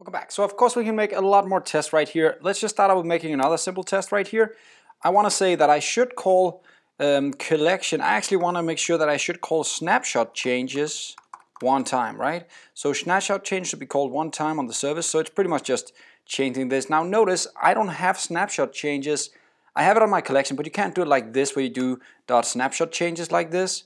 Welcome back. So of course we can make a lot more tests right here. Let's just start out with making another simple test right here. I want to say that I should call um, collection, I actually want to make sure that I should call snapshot changes one time, right? So snapshot change should be called one time on the service, so it's pretty much just changing this. Now notice I don't have snapshot changes. I have it on my collection, but you can't do it like this where you do dot snapshot changes like this.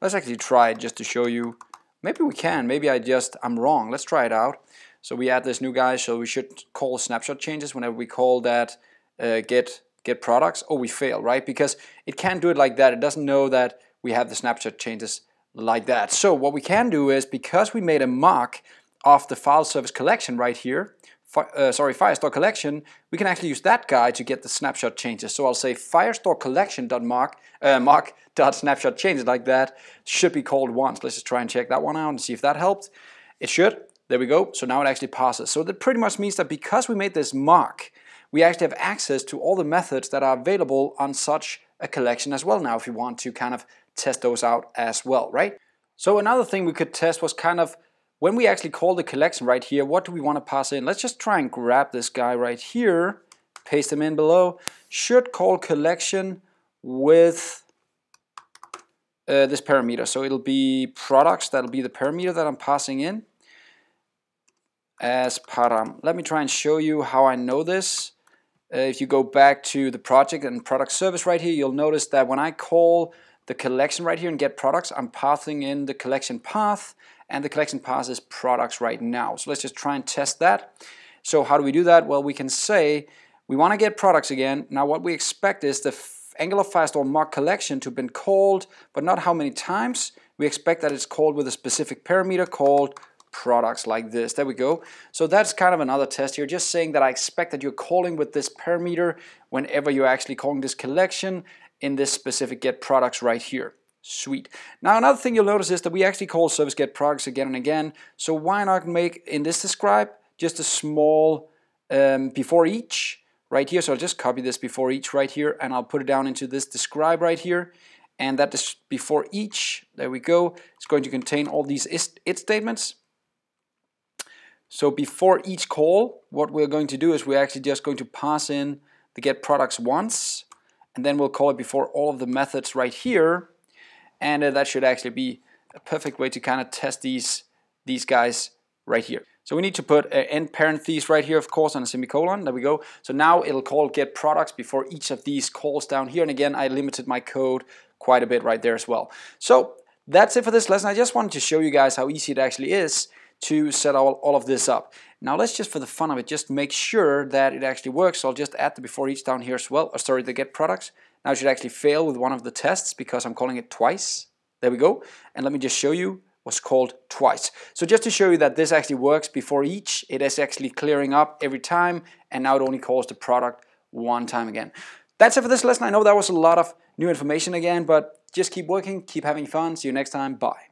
Let's actually try it just to show you. Maybe we can, maybe I just, I'm wrong. Let's try it out. So we add this new guy, so we should call snapshot changes whenever we call that uh, get get products. or we fail, right? Because it can't do it like that. It doesn't know that we have the snapshot changes like that. So what we can do is, because we made a mock of the file service collection right here, uh, sorry, Firestore collection, we can actually use that guy to get the snapshot changes. So I'll say Firestore collection.mock uh, mock.snapshot changes like that should be called once. Let's just try and check that one out and see if that helped. It should. There we go. So now it actually passes. So that pretty much means that because we made this mock, we actually have access to all the methods that are available on such a collection as well now if you want to kind of test those out as well, right? So another thing we could test was kind of when we actually call the collection right here, what do we want to pass in? Let's just try and grab this guy right here, paste him in below. Should call collection with uh, this parameter. So it'll be products, that'll be the parameter that I'm passing in as param. Let me try and show you how I know this. Uh, if you go back to the project and product service right here, you'll notice that when I call the collection right here and get products, I'm passing in the collection path and the collection path is products right now. So let's just try and test that. So how do we do that? Well, we can say we want to get products again. Now what we expect is the Angular Firestore mock collection to have been called, but not how many times. We expect that it's called with a specific parameter called products like this. There we go. So that's kind of another test here, just saying that I expect that you're calling with this parameter whenever you're actually calling this collection in this specific get products right here. Sweet. Now another thing you'll notice is that we actually call service get products again and again. So why not make in this describe just a small um, before each right here. So I'll just copy this before each right here and I'll put it down into this describe right here. And that is before each, there we go, it's going to contain all these is it statements. So before each call, what we're going to do is we're actually just going to pass in the get products once, and then we'll call it before all of the methods right here, and uh, that should actually be a perfect way to kind of test these, these guys right here. So we need to put uh, end parentheses right here, of course, and a semicolon. There we go. So now it'll call get products before each of these calls down here. And again, I limited my code quite a bit right there as well. So that's it for this lesson. I just wanted to show you guys how easy it actually is to set all, all of this up. Now let's just, for the fun of it, just make sure that it actually works. So I'll just add the before each down here as well, or sorry, the get products. Now it should actually fail with one of the tests because I'm calling it twice. There we go. And let me just show you what's called twice. So just to show you that this actually works before each, it is actually clearing up every time, and now it only calls the product one time again. That's it for this lesson. I know that was a lot of new information again, but just keep working, keep having fun. See you next time. Bye.